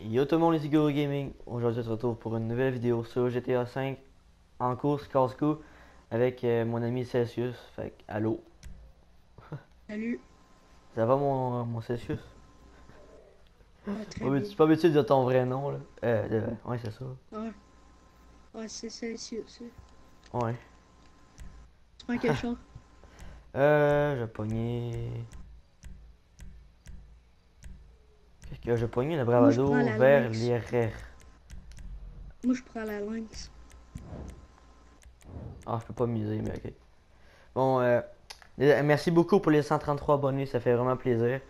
Yo tout le monde, ici Guru Gaming. Aujourd'hui, on se retrouve pour une nouvelle vidéo sur GTA 5 en course casse-cou avec euh, mon ami Celsius. Fait que, allô? Salut. Ça va mon, mon Celsius? Pas bien. habitué- pas habitué de dire ton vrai nom là. Euh, de- ouais, c'est ça. Ouais. Ouais, c'est Celsius. Ouais. Tu prends quel char? Euh, j'ai pogné. Que j'ai pogné le bravado la vers l'IRR. Moi, je prends la Lynx. Ah, je peux pas miser, mais ok. Bon, euh, euh, merci beaucoup pour les 133 abonnés, ça fait vraiment plaisir.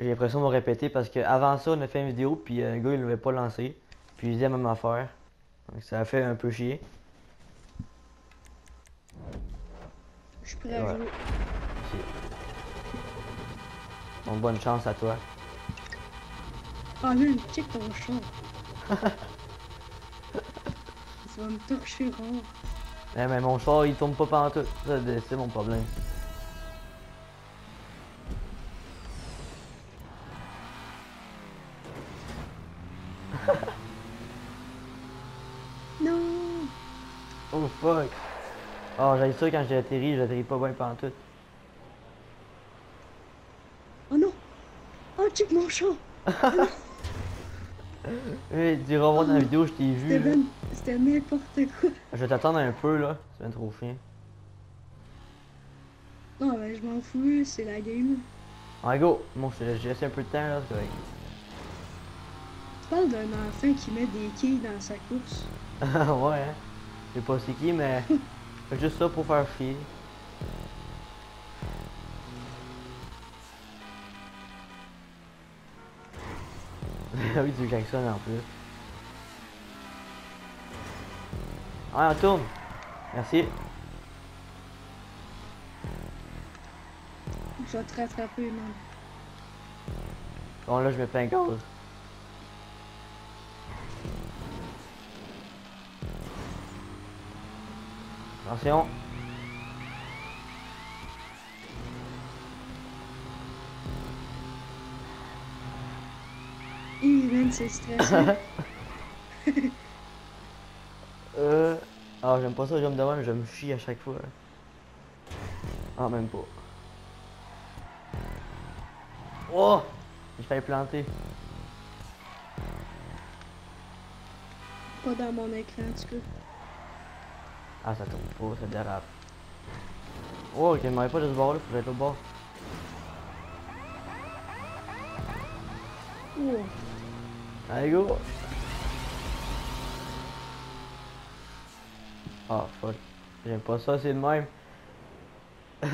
J'ai l'impression de me répéter parce que avant ça, on a fait une vidéo, puis euh, un gars, il l'avait pas lancé. Puis il disait même affaire. Donc ça a fait un peu chier. Je suis prêt à jouer. Donc bonne chance à toi. Ah, là, check ton char. Tu vas me torcher rare. Eh, mais mon char, il tombe pas pantoute. Ça, c'est mon problème. Non! Oh fuck. Oh, j'ai ça quand j'ai atterri, j'atterris pas bien pantoute. Oh non! Oh, check mon char! Hey, tu voir dans la vidéo, je t'ai vu. C'était n'importe quoi. Je vais t'attendre un peu là, c'est bien trop chien. Non, ben, je m'en fous, c'est la game. Allez go, bon, je te laisse- je laisse un peu de temps là, c'est correct. Tu parles d'un enfant qui met des quilles dans sa course. ouais, hein. Je sais pas c'est qui, mais juste ça pour faire chier. Oui, du Jackson en plus. Ah, on tourne. Merci. Je vais te rattraper, man. Bon, là, je mets plein gaz. Attention. C'est stressant. euh... Ah, j'aime pas ça, j'aime de même, je me chie à chaque fois. Ah, même pas. Oh! J'ai failli planter. Pas dans mon écran, en tout cas. Ah, ça tourne pas, ça dérape. Oh, ok, m'avait pas de ce bord-là, faut j'aille au bord. Oh, Allez, go! Ah, fuck. J'aime pas ça, c'est le même.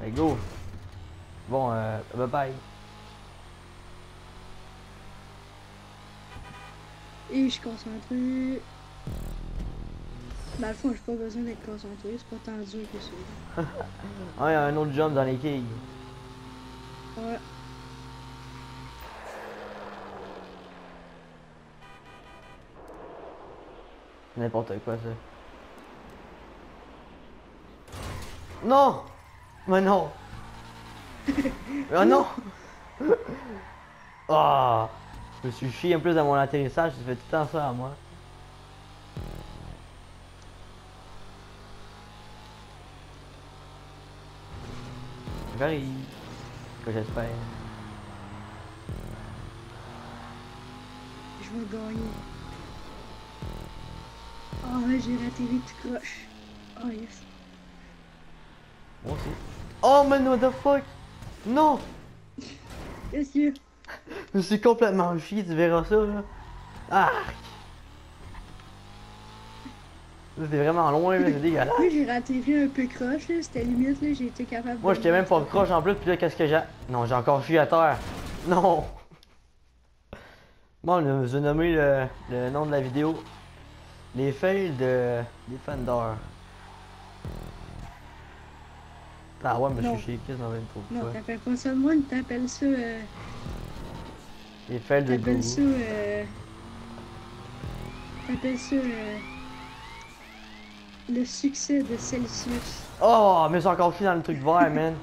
Allez, go! Bon, euh, bye bye. et je suis concentré. Dans le fond, j'ai pas besoin d'être concentré, c'est pas tant dur que ça. Ah, il y a un autre jump dans les quilles. Ouais. N'importe quoi, ça. Non! Mais non! oh non! Ah! Je me suis chié en plus dans mon atterrissage, ça fait tout le temps ça à moi. J'arrive. Que j'espère. Je vais gagner. Ah ouais, j'ai raté tout croche. Oh yes. Moi aussi. Oh man, what the fuck? Non! A? Je suis complètement chié, tu verras ça là. Ah! C'était vraiment loin, là, c'est dégueulasse. Oui, j'ai raté lui un peu croche, là. C'était limite, là. J'ai été capable Moi, j'étais même pas croche en plus, puis là, qu'est-ce que j'ai? Non, j'ai encore chié à terre. Non! Bon, je vais nommer le, le nom de la vidéo. Les fails de Defender. Ah ouais, mais je Non. suis chié, qu'est-ce qu'on va me trouver Non, t'appelles pas ça de moi, t'appelles ça. Euh... Les fails de T'appelles ça. Euh... T'appelles ça. Euh... Le succès de Celsius. Oh, mais j'ai encore chié dans le truc vert, man.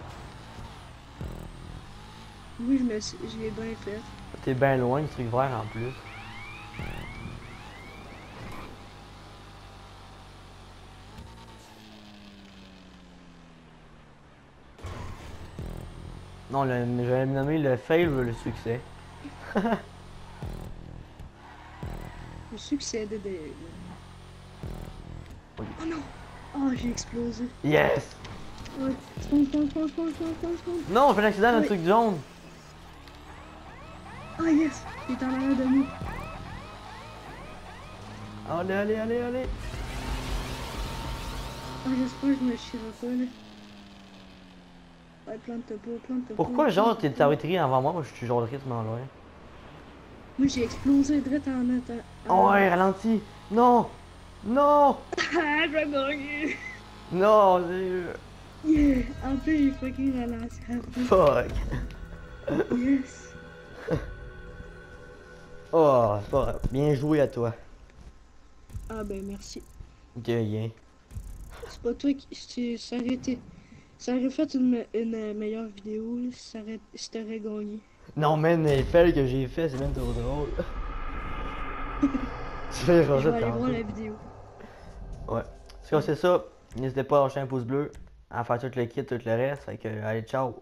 Oui, je me suis- je l'ai bien fait. T'es bien loin du truc vert en plus. Non, le, j'allais me nommer le fail ou le succès. Le succès de. Oui. Oh non! Oh, j'ai explosé. Yes! Ouais. Non, on fait l'accident, le truc jaune! Ah yes! Il est en arrière de nous. Allez, allez, allez, allez! Ah, j'espère que je me chierai pas, là. Ouais, plante-toi pas, plante-toi pas. Pourquoi, genre, t'es retiré avant moi? Moi, je suis genre tristement loin. Moi, j'ai explosé direct en attendant. Oh, ouais, ralentis! Non! Non! Ah, je vais gagner! Non, c'est... Yeah! En plus, il fucking ralenti. Fuck! Yes! Oh, c'est pas grave. Bien joué à toi. Ah ben, merci. De rien. C'est pas toi qui. c'est- été. Ça aurait fait une, me- une meilleure vidéo si t'aurais gagné. Non, man, les fails que j'ai fait, c'est même trop drôle. tu fais Je vais aller voir la vidéo. Ouais. Si c'est ça, n'hésitez pas à lâcher un pouce bleu, à faire tout le kit, tout le reste. Fait que, allez, ciao!